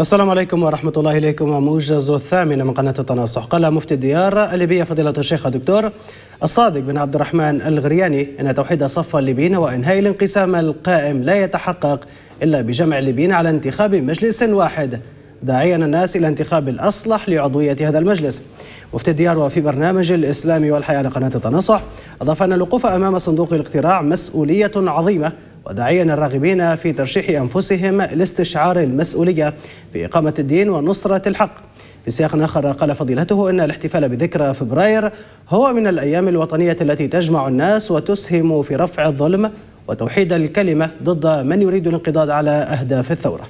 السلام عليكم ورحمة الله إليكم. وموجز الثامن من قناة التناصح. قال مفتي الديار الليبية فضيلة الشيخ الدكتور الصادق بن عبد الرحمن الغرياني أن توحيد صف الليبيين وإنهاء الانقسام القائم لا يتحقق إلا بجمع الليبيين على انتخاب مجلس واحد داعيا الناس إلى انتخاب الأصلح لعضوية هذا المجلس. مفتي الديار وفي برنامج الإسلام والحياة لقناة التنصح أضاف أن الوقوف أمام صندوق الاقتراع مسؤولية عظيمة وداعيا الراغبين في ترشيح أنفسهم لاستشعار المسؤولية في إقامة الدين ونصرة الحق. في سياق آخر قال فضيلته أن الاحتفال بذكرى فبراير هو من الأيام الوطنية التي تجمع الناس وتسهم في رفع الظلم وتوحيد الكلمة ضد من يريد الانقضاض على أهداف الثورة.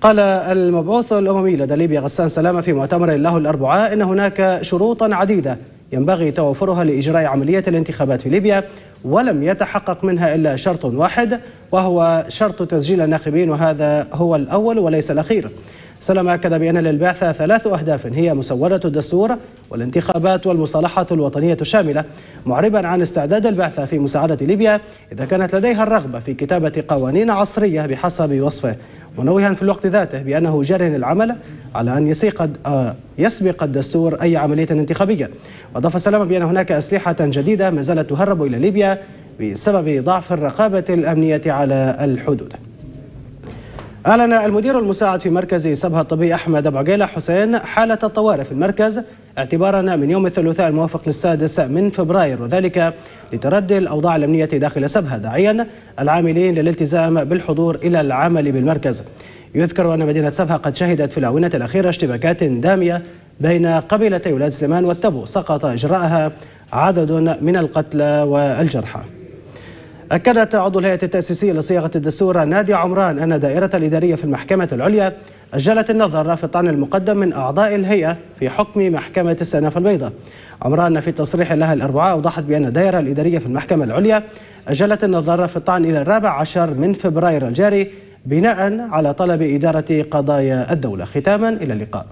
قال المبعوث الأممي لدى ليبيا غسان سلامة في مؤتمر له الأربعاء إن هناك شروطا عديدة ينبغي توفرها لإجراء عملية الانتخابات في ليبيا ولم يتحقق منها إلا شرط واحد وهو شرط تسجيل الناخبين وهذا هو الأول وليس الأخير. سلم أكد بأن للبعثة ثلاث أهداف هي مسودة الدستور والانتخابات والمصالحة الوطنية الشاملة معربا عن استعداد البعثة في مساعدة ليبيا إذا كانت لديها الرغبة في كتابة قوانين عصرية بحسب وصفه منوها في الوقت ذاته بأنه جار العمل على أن يسيق آه، يسبق الدستور أي عملية انتخابية. وأضاف سلامة بأن هناك أسلحة جديدة ما زالت تهرب إلى ليبيا بسبب ضعف الرقابة الأمنية على الحدود. أعلن المدير المساعد في مركز سبها الطبي أحمد أبو عقيلة حسين حالة الطوارئ في المركز اعتبارا من يوم الثلاثاء الموافق للسادس من فبراير وذلك لتردي الأوضاع الأمنية داخل سبها داعيا العاملين للالتزام بالحضور إلى العمل بالمركز. يذكر أن مدينة سبها قد شهدت في الآونة الأخيرة اشتباكات دامية بين قبيلتي ولاد سليمان والتبو سقط إجراءها عدد من القتلى والجرحى. أكدت عضو الهيئة التأسيسية لصياغة الدستور نادي عمران أن دائرة الإدارية في المحكمة العليا أجلت النظر في الطعن المقدم من أعضاء الهيئة في حكم محكمة السنافة البيضاء. عمران في تصريح لها الأربعاء أوضحت بأن الدائرة الإدارية في المحكمة العليا أجلت النظر في الطعن إلى الرابع عشر من فبراير الجاري بناء على طلب إدارة قضايا الدولة. ختاما إلى اللقاء.